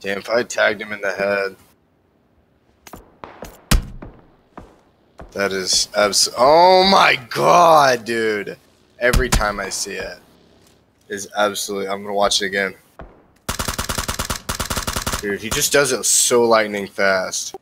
Damn, if I tagged him in the head. That is abs- Oh my god, dude. Every time I see it is absolutely. I'm gonna watch it again. Dude, he just does it so lightning fast.